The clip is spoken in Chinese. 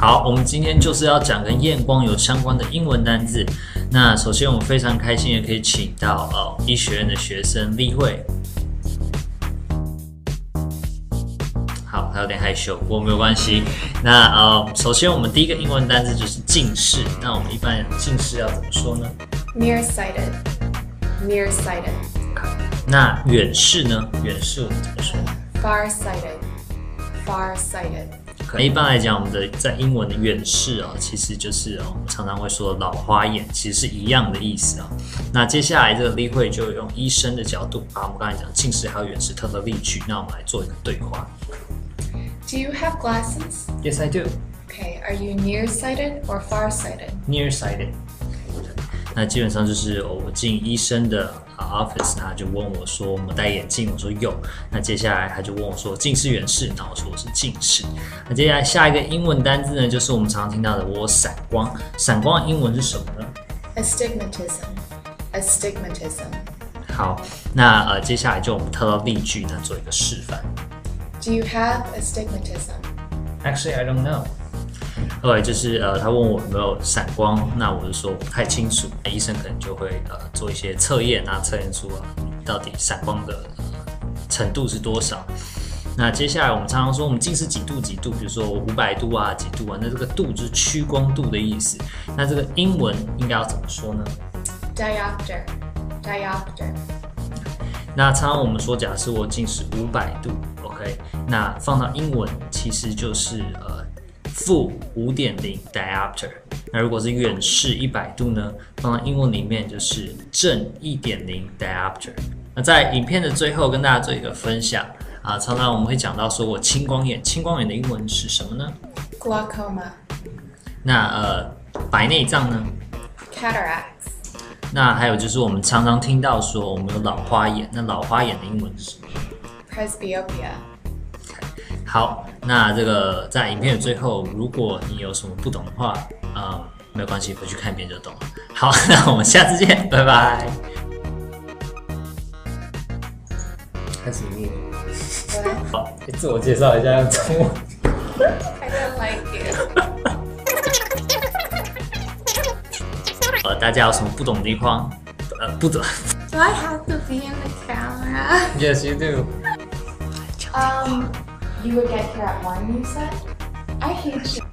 好，我们今天就是要讲跟验光有相关的英文单字。那首先，我们非常开心也可以请到呃医学院的学生例会。好，他有点害羞，不过没有关系。那呃，首先我们第一个英文单字就是近视。那我们一般近视要怎么说呢？Nearsighted. Nearsighted. 那远视呢？远视我们怎么说？Farsighted. Farsighted. 可能一般来讲，我们的在英文的远视啊，其实就是哦，我们常常会说老花眼，其实是一样的意思啊。那接下来这个例会就用医生的角度，把我们刚才讲近视还有远视特的例句，那我们来做一个对话。Do you have glasses? Yes, I do. Okay, are you nearsighted or farsighted? Nearsighted. 那基本上就是哦我进医生的啊 office，他就问我说：“我们戴眼镜？”我说有。那接下来他就问我说：“近视、远视？”那我说我是近视。那接下来下一个英文单字呢，就是我们常常听到的我闪光。闪光的英文是什么呢？Astigmatism. Astigmatism. 好，那呃接下来就我们套到例句呢做一个示范。Do you have astigmatism? Actually, I don't know. 后来就是呃，他问我有没有闪光，那我就说不太清楚。那医生可能就会呃做一些测验啊，测验出啊到底闪光的、呃、程度是多少。那接下来我们常常说我们近视几度几度，比如说五百度啊几度啊，那这个度就是屈光度的意思。那这个英文应该要怎么说呢？Diopter. Diopter. 那常常我们说，假设我近视五百度，OK，那放到英文其实就是呃负五点零 diopter。那如果是远视一百度呢，放到英文里面就是正一点零 diopter。那在影片的最后跟大家做一个分享啊，常常我们会讲到说我青光眼，青光眼的英文是什么呢？Glaucoma. 那呃白内障呢？Cataracts. 那还有就是我们常常听到说我们有老花眼，那老花眼的英文是什么？Presbyopia. 好，那这个在影片的最后，如果你有什么不懂的话，啊、没有关系，回去看一遍就懂了。好，那我们下次见，拜拜。开始录。好，自我介绍一下，用中文。I don't like it. 呃，大家有什么不懂的地方？呃，不懂。Do I have to be in the camera? Yes, you do. Um, you would get here at one, you said? I hate you.